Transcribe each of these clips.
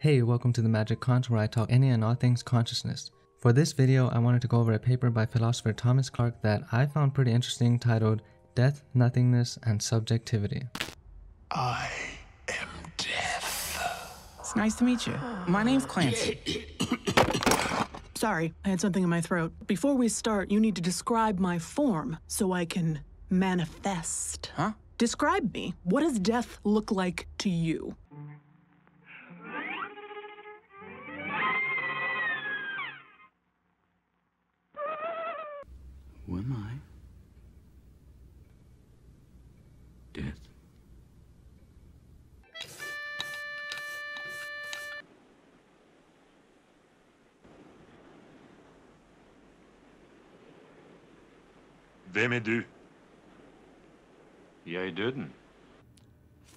Hey, welcome to the Magic Conch where I talk any and all things consciousness. For this video, I wanted to go over a paper by philosopher Thomas Clark that I found pretty interesting titled Death, Nothingness, and Subjectivity. I am death. It's nice to meet you. My name's Clancy. Sorry, I had something in my throat. Before we start, you need to describe my form so I can manifest. Huh? Describe me. What does death look like to you? Who am I? Death. Hvem er du? Jeg didn't.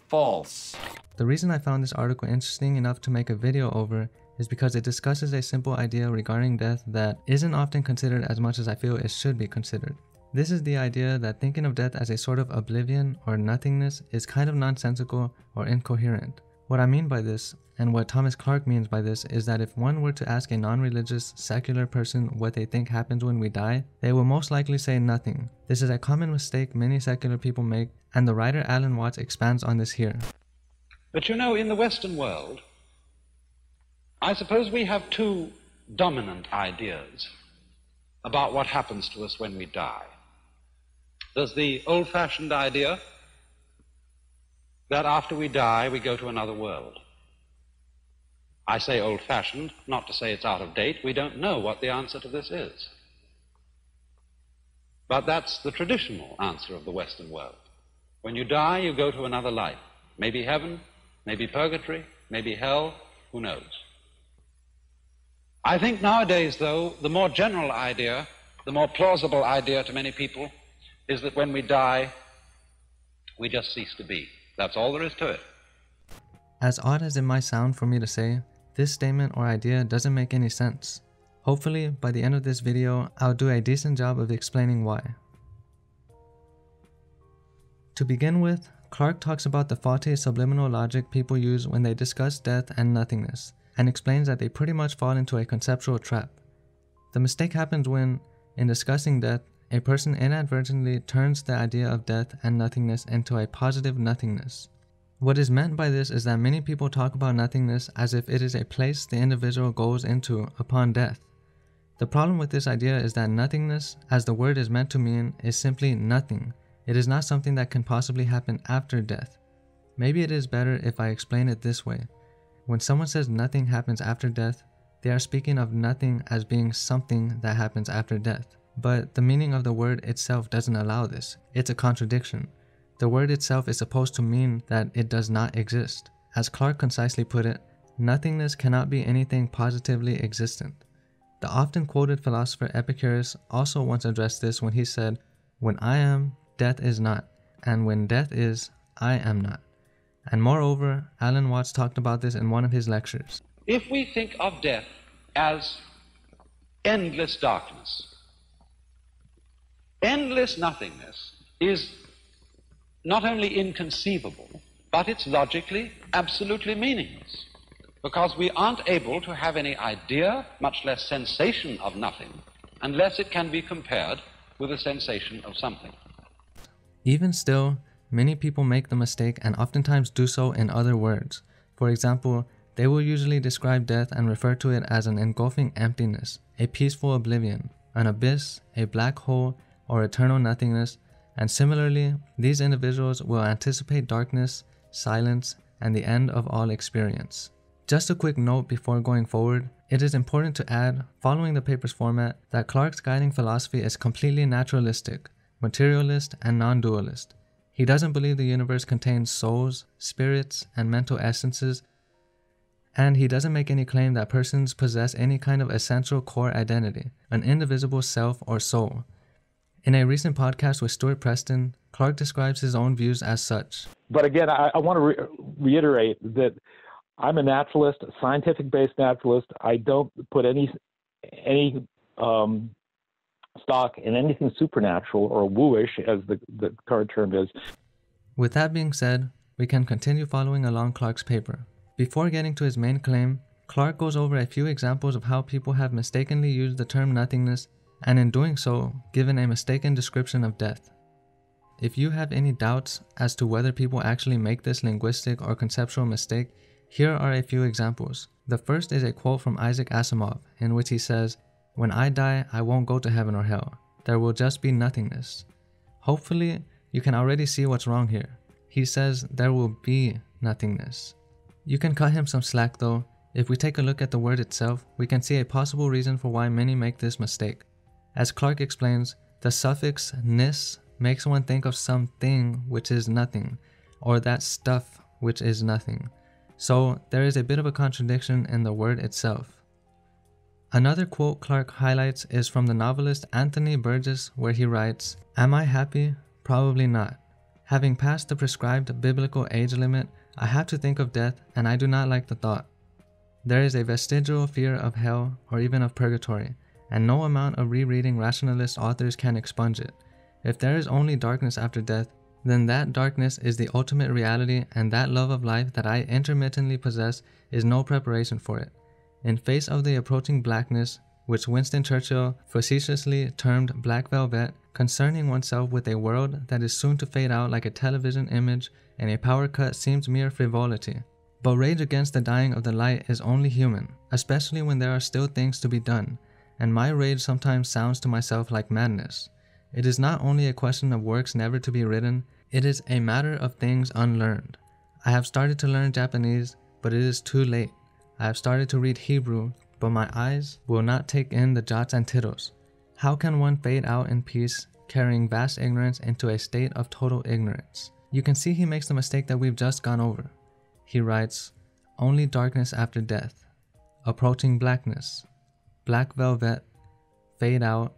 False. The reason I found this article interesting enough to make a video over is because it discusses a simple idea regarding death that isn't often considered as much as I feel it should be considered. This is the idea that thinking of death as a sort of oblivion or nothingness is kind of nonsensical or incoherent. What I mean by this, and what Thomas Clark means by this, is that if one were to ask a non religious, secular person what they think happens when we die, they will most likely say nothing. This is a common mistake many secular people make, and the writer Alan Watts expands on this here. But you know, in the Western world, I suppose we have two dominant ideas about what happens to us when we die. There's the old fashioned idea that after we die, we go to another world. I say old fashioned, not to say it's out of date. We don't know what the answer to this is. But that's the traditional answer of the Western world. When you die, you go to another life. Maybe heaven, maybe purgatory, maybe hell, who knows? I think nowadays, though, the more general idea, the more plausible idea to many people, is that when we die, we just cease to be. That's all there is to it. As odd as it might sound for me to say, this statement or idea doesn't make any sense. Hopefully, by the end of this video, I'll do a decent job of explaining why. To begin with, Clark talks about the faulty subliminal logic people use when they discuss death and nothingness, and explains that they pretty much fall into a conceptual trap. The mistake happens when, in discussing death, a person inadvertently turns the idea of death and nothingness into a positive nothingness. What is meant by this is that many people talk about nothingness as if it is a place the individual goes into upon death. The problem with this idea is that nothingness, as the word is meant to mean, is simply nothing. It is not something that can possibly happen after death. Maybe it is better if I explain it this way. When someone says nothing happens after death, they are speaking of nothing as being something that happens after death. But the meaning of the word itself doesn't allow this. It's a contradiction. The word itself is supposed to mean that it does not exist. As Clark concisely put it, nothingness cannot be anything positively existent. The often quoted philosopher Epicurus also once addressed this when he said, When I am, death is not, and when death is, I am not. And moreover, Alan Watts talked about this in one of his lectures. If we think of death as endless darkness, endless nothingness is not only inconceivable, but it's logically absolutely meaningless. Because we aren't able to have any idea, much less sensation of nothing, unless it can be compared with a sensation of something. Even still, many people make the mistake and oftentimes do so in other words. For example, they will usually describe death and refer to it as an engulfing emptiness, a peaceful oblivion, an abyss, a black hole, or eternal nothingness, and similarly, these individuals will anticipate darkness, silence, and the end of all experience. Just a quick note before going forward, it is important to add, following the paper's format, that Clark's guiding philosophy is completely naturalistic, materialist, and non dualist. He doesn't believe the universe contains souls, spirits, and mental essences, and he doesn't make any claim that persons possess any kind of essential core identity, an indivisible self or soul. In a recent podcast with Stuart Preston, Clark describes his own views as such. But again, I, I want to re- reiterate that I'm a naturalist, scientific-based naturalist. I don't put any any um, stock in anything supernatural or wooish, as the, the current term is. With that being said, we can continue following along Clark's paper. Before getting to his main claim, Clark goes over a few examples of how people have mistakenly used the term nothingness and in doing so, given a mistaken description of death. If you have any doubts as to whether people actually make this linguistic or conceptual mistake, here are a few examples. The first is a quote from Isaac Asimov, in which he says, When I die, I won't go to heaven or hell. There will just be nothingness. Hopefully, you can already see what's wrong here. He says there will be nothingness. You can cut him some slack though. If we take a look at the word itself, we can see a possible reason for why many make this mistake. As Clark explains, the suffix ness makes one think of something which is nothing, or that stuff which is nothing. So there is a bit of a contradiction in the word itself. Another quote Clark highlights is from the novelist Anthony Burgess, where he writes Am I happy? Probably not. Having passed the prescribed biblical age limit, I have to think of death, and I do not like the thought. There is a vestigial fear of hell or even of purgatory, and no amount of rereading rationalist authors can expunge it. If there is only darkness after death, then that darkness is the ultimate reality, and that love of life that I intermittently possess is no preparation for it. In face of the approaching blackness, which Winston Churchill facetiously termed black velvet, concerning oneself with a world that is soon to fade out like a television image and a power cut seems mere frivolity. But rage against the dying of the light is only human, especially when there are still things to be done, and my rage sometimes sounds to myself like madness. It is not only a question of works never to be written, it is a matter of things unlearned. I have started to learn Japanese, but it is too late. I have started to read Hebrew, but my eyes will not take in the jots and tittles. How can one fade out in peace, carrying vast ignorance into a state of total ignorance? You can see he makes the mistake that we've just gone over. He writes, Only darkness after death, approaching blackness, black velvet, fade out,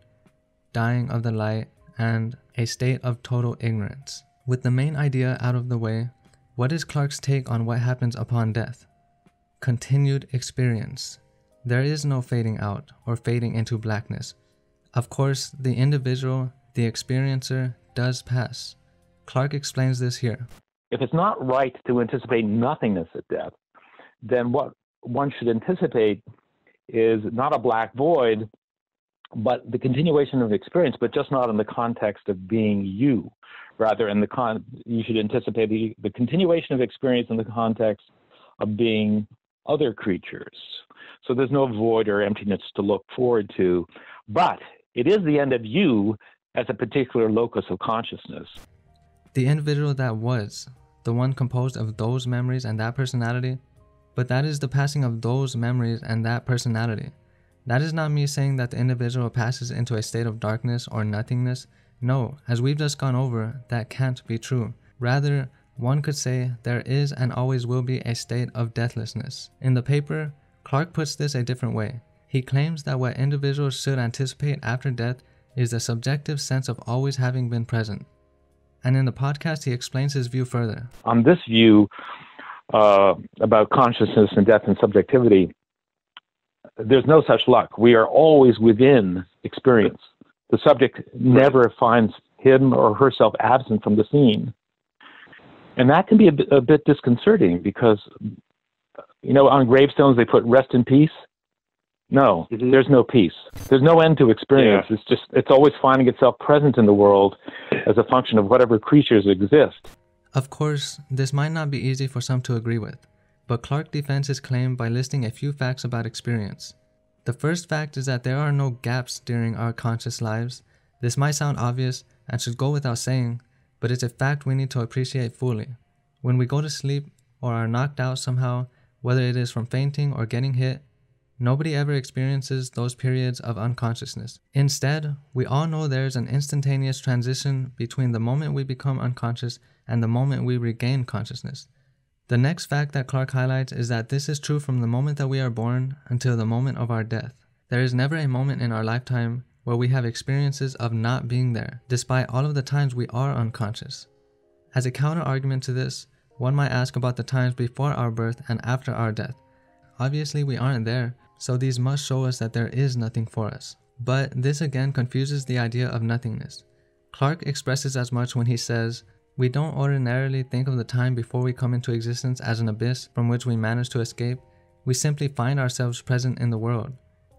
dying of the light, and a state of total ignorance. With the main idea out of the way, what is Clark's take on what happens upon death? Continued experience. There is no fading out or fading into blackness. Of course, the individual, the experiencer, does pass. Clark explains this here. If it's not right to anticipate nothingness at death, then what one should anticipate is not a black void, but the continuation of experience, but just not in the context of being you. Rather, in the con, you should anticipate the, the continuation of experience in the context of being other creatures. So there's no void or emptiness to look forward to, but it is the end of you as a particular locus of consciousness. The individual that was, the one composed of those memories and that personality, but that is the passing of those memories and that personality. That is not me saying that the individual passes into a state of darkness or nothingness. No, as we've just gone over, that can't be true. Rather, one could say there is and always will be a state of deathlessness. In the paper, Clark puts this a different way. He claims that what individuals should anticipate after death is the subjective sense of always having been present. And in the podcast, he explains his view further. On this view uh, about consciousness and death and subjectivity, there's no such luck. We are always within experience. The subject never finds him or herself absent from the scene. And that can be a bit, a bit disconcerting because, you know, on gravestones they put rest in peace. No, mm-hmm. there's no peace. There's no end to experience. Yeah. It's just, it's always finding itself present in the world as a function of whatever creatures exist. Of course, this might not be easy for some to agree with, but Clark defends his claim by listing a few facts about experience. The first fact is that there are no gaps during our conscious lives. This might sound obvious and should go without saying, but it's a fact we need to appreciate fully. When we go to sleep or are knocked out somehow, whether it is from fainting or getting hit, nobody ever experiences those periods of unconsciousness. Instead, we all know there's an instantaneous transition between the moment we become unconscious and the moment we regain consciousness. The next fact that Clark highlights is that this is true from the moment that we are born until the moment of our death. There is never a moment in our lifetime where we have experiences of not being there, despite all of the times we are unconscious. As a counter argument to this, one might ask about the times before our birth and after our death. Obviously, we aren't there, so these must show us that there is nothing for us. But this again confuses the idea of nothingness. Clark expresses as much when he says, We don't ordinarily think of the time before we come into existence as an abyss from which we manage to escape. We simply find ourselves present in the world.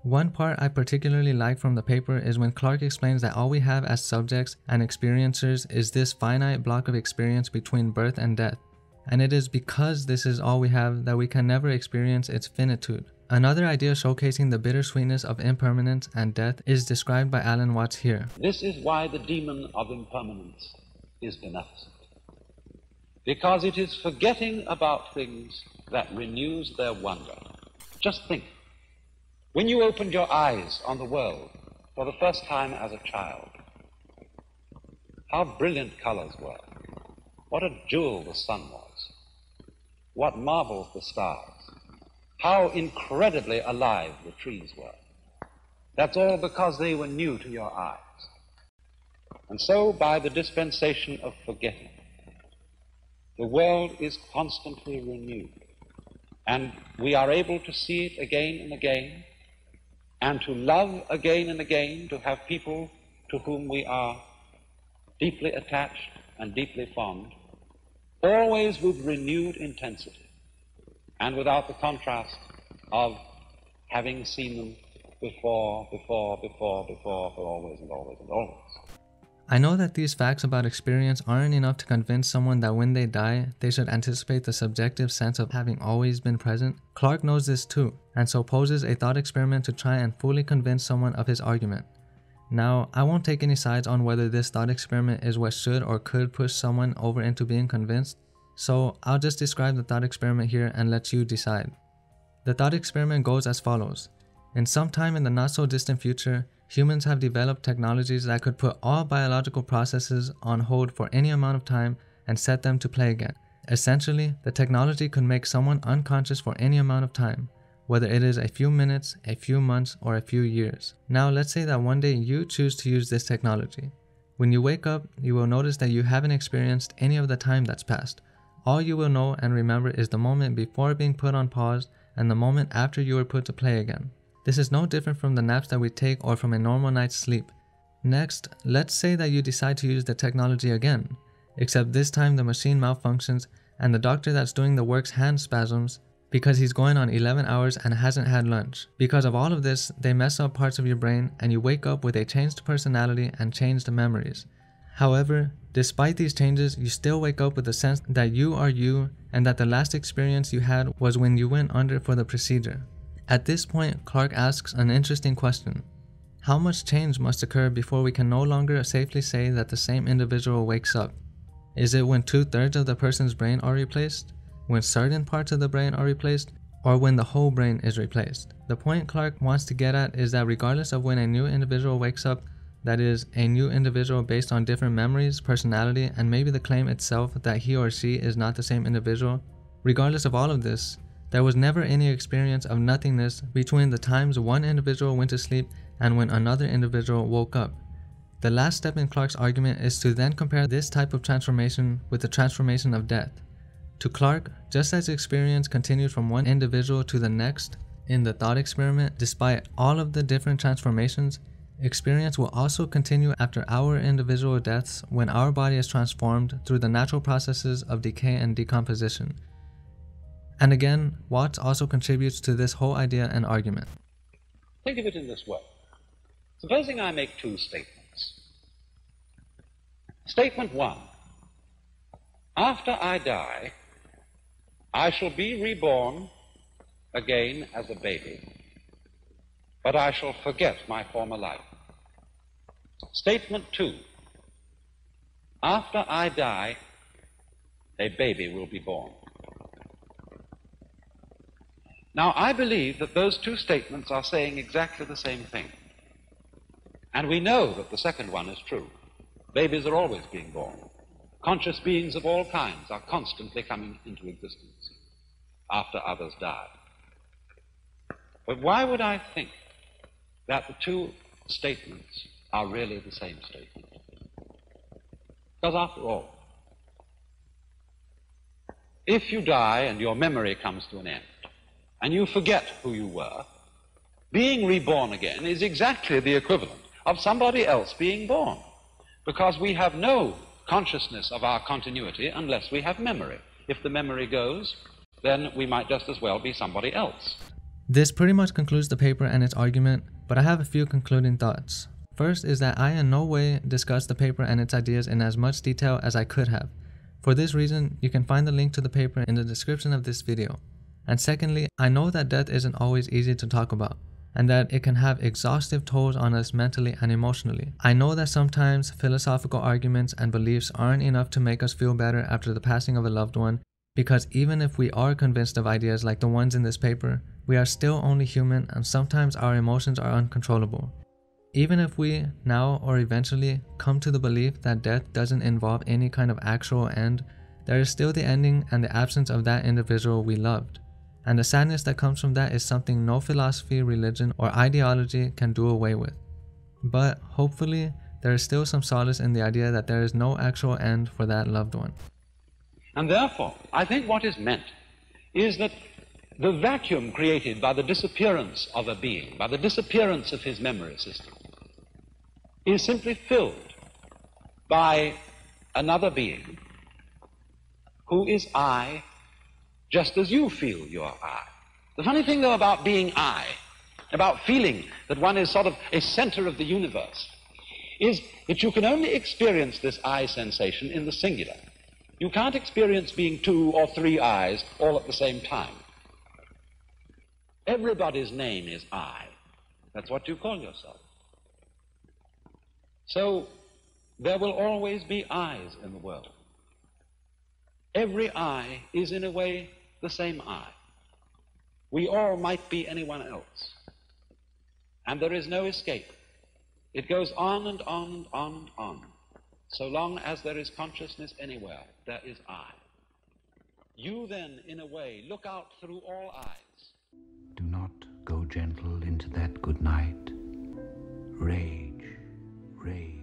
One part I particularly like from the paper is when Clark explains that all we have as subjects and experiencers is this finite block of experience between birth and death. And it is because this is all we have that we can never experience its finitude. Another idea showcasing the bittersweetness of impermanence and death is described by Alan Watts here. This is why the demon of impermanence is beneficent. Because it is forgetting about things that renews their wonder. Just think. When you opened your eyes on the world for the first time as a child, how brilliant colors were. What a jewel the sun was. What marvels the stars. How incredibly alive the trees were. That's all because they were new to your eyes. And so, by the dispensation of forgetting, the world is constantly renewed. And we are able to see it again and again, and to love again and again, to have people to whom we are deeply attached and deeply fond, always with renewed intensity, and without the contrast of having seen them before, before, before, before, for always and always and always. I know that these facts about experience aren't enough to convince someone that when they die, they should anticipate the subjective sense of having always been present. Clark knows this too, and so poses a thought experiment to try and fully convince someone of his argument. Now, I won't take any sides on whether this thought experiment is what should or could push someone over into being convinced, so I'll just describe the thought experiment here and let you decide. The thought experiment goes as follows. In some time in the not so distant future, humans have developed technologies that could put all biological processes on hold for any amount of time and set them to play again. Essentially, the technology could make someone unconscious for any amount of time, whether it is a few minutes, a few months, or a few years. Now, let's say that one day you choose to use this technology. When you wake up, you will notice that you haven't experienced any of the time that's passed. All you will know and remember is the moment before being put on pause and the moment after you were put to play again. This is no different from the naps that we take or from a normal night's sleep. Next, let's say that you decide to use the technology again, except this time the machine malfunctions and the doctor that's doing the work's hand spasms because he's going on 11 hours and hasn't had lunch. Because of all of this, they mess up parts of your brain and you wake up with a changed personality and changed memories. However, despite these changes, you still wake up with the sense that you are you and that the last experience you had was when you went under for the procedure. At this point, Clark asks an interesting question. How much change must occur before we can no longer safely say that the same individual wakes up? Is it when two thirds of the person's brain are replaced? When certain parts of the brain are replaced? Or when the whole brain is replaced? The point Clark wants to get at is that regardless of when a new individual wakes up, that is, a new individual based on different memories, personality, and maybe the claim itself that he or she is not the same individual, regardless of all of this, there was never any experience of nothingness between the times one individual went to sleep and when another individual woke up. The last step in Clark's argument is to then compare this type of transformation with the transformation of death. To Clark, just as experience continued from one individual to the next in the thought experiment, despite all of the different transformations, experience will also continue after our individual deaths when our body is transformed through the natural processes of decay and decomposition. And again, Watts also contributes to this whole idea and argument. Think of it in this way. Supposing I make two statements. Statement one After I die, I shall be reborn again as a baby, but I shall forget my former life. Statement two After I die, a baby will be born. Now, I believe that those two statements are saying exactly the same thing. And we know that the second one is true. Babies are always being born. Conscious beings of all kinds are constantly coming into existence after others die. But why would I think that the two statements are really the same statement? Because after all, if you die and your memory comes to an end, and you forget who you were, being reborn again is exactly the equivalent of somebody else being born. Because we have no consciousness of our continuity unless we have memory. If the memory goes, then we might just as well be somebody else. This pretty much concludes the paper and its argument, but I have a few concluding thoughts. First is that I in no way discussed the paper and its ideas in as much detail as I could have. For this reason, you can find the link to the paper in the description of this video. And secondly, I know that death isn't always easy to talk about, and that it can have exhaustive tolls on us mentally and emotionally. I know that sometimes philosophical arguments and beliefs aren't enough to make us feel better after the passing of a loved one, because even if we are convinced of ideas like the ones in this paper, we are still only human and sometimes our emotions are uncontrollable. Even if we, now or eventually, come to the belief that death doesn't involve any kind of actual end, there is still the ending and the absence of that individual we loved. And the sadness that comes from that is something no philosophy, religion, or ideology can do away with. But hopefully, there is still some solace in the idea that there is no actual end for that loved one. And therefore, I think what is meant is that the vacuum created by the disappearance of a being, by the disappearance of his memory system, is simply filled by another being who is I, just as you feel you are I. The funny thing, though, about being I, about feeling that one is sort of a center of the universe, is that you can only experience this I sensation in the singular. You can't experience being two or three eyes all at the same time. Everybody's name is I. That's what you call yourself. So there will always be eyes in the world. Every eye is, in a way, the same eye. We all might be anyone else. And there is no escape. It goes on and on and on and on. So long as there is consciousness anywhere, there is I. You then, in a way, look out through all eyes. Do not go gentle into that good night. Rage, rage.